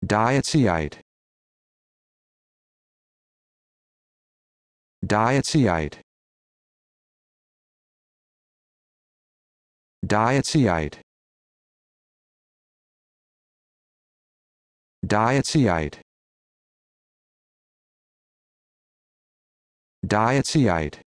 Dietziite. Dietziite. Dietziite. Dietziite. Dietziite.